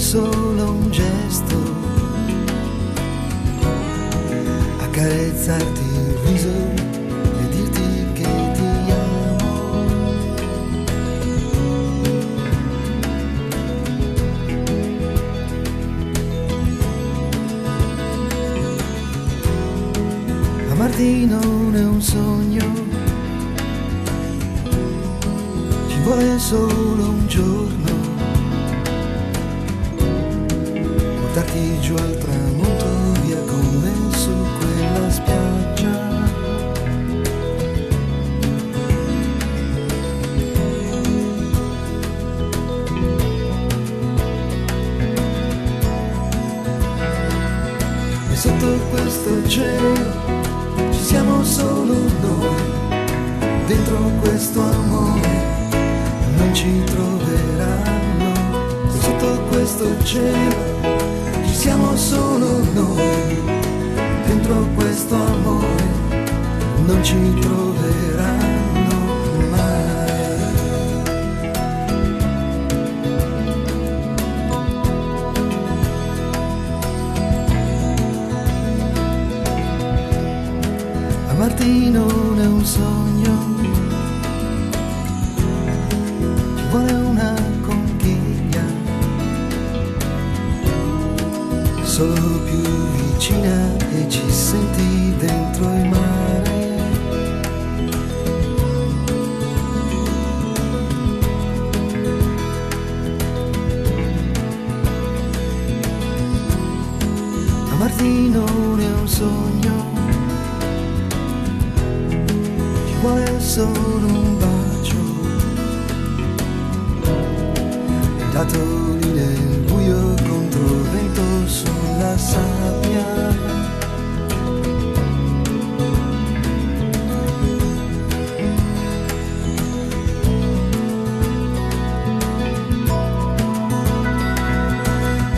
solo un gesto, accarezzarti il viso e dirti che ti amo. Amarti non è un sogno, ci vuole solo un giorno. Portarti giù al tramonto via con me su quella spiaggia. E sotto questo cielo ci siamo solo noi, dentro questo amore non ci troveranno. Sotto questo cielo ci solo noi, dentro questo amore non ci troveranno mai. Amarti non vicina e ci senti dentro il mare. Amarti non è un sogno, ci vuole solo un bacio, dato nel buio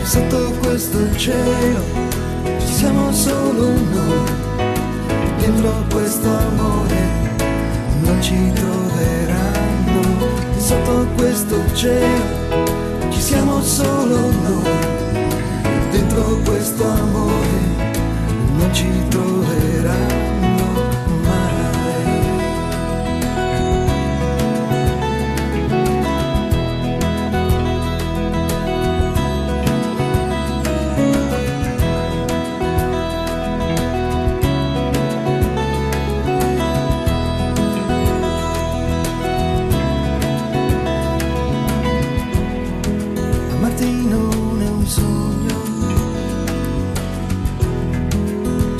Sotto questo cielo ci siamo solo noi, dentro questo amore non ci troveranno. Sotto questo cielo ci siamo solo noi, dentro questo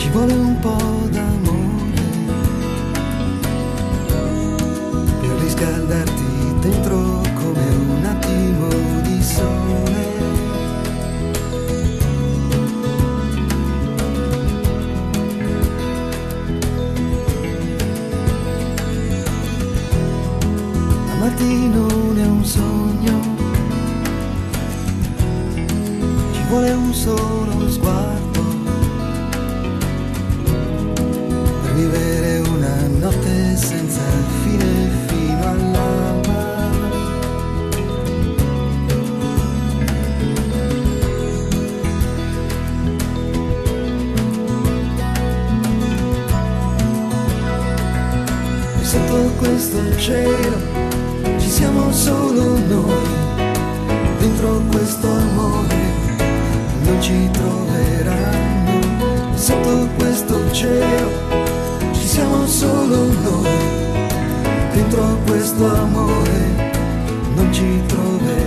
ci vuole un po' d'amore per riscaldarti dentro come un attimo di sole. Amarti non è un sogno ci vuole un solo sguardo questo cielo ci siamo solo noi, dentro questo amore non ci troveranno. Sotto questo cielo ci siamo solo noi dentro questo amore non ci troveranno